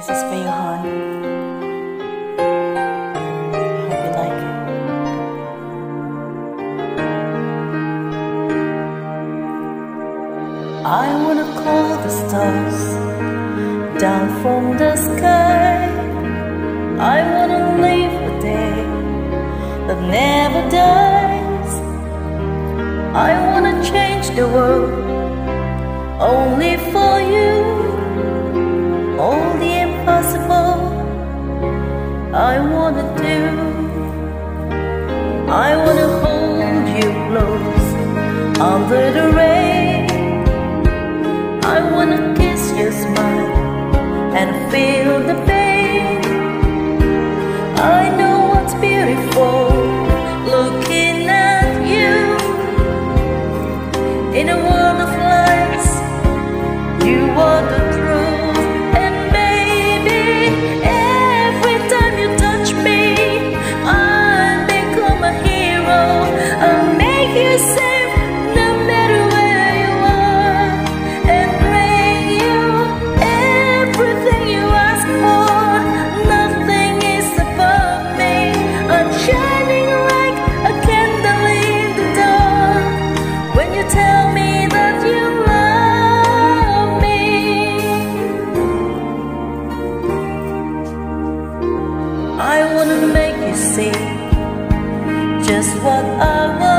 This is for you, hon. Hope you like it. I wanna call the stars down from the sky. I wanna live a day that never dies. I wanna change the world only for you. Under the rain. I wanna kiss your smile and feel the pain. I know what's beautiful Wanna make you see just what I was.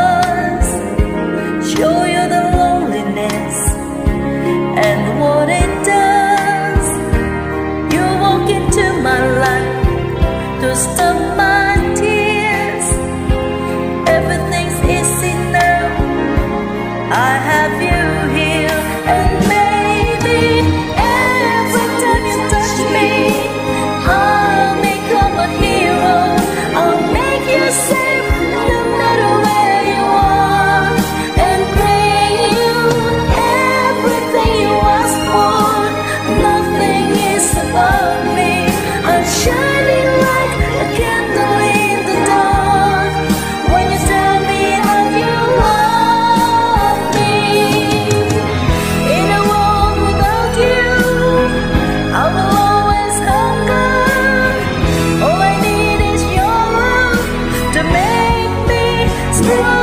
say Whoa.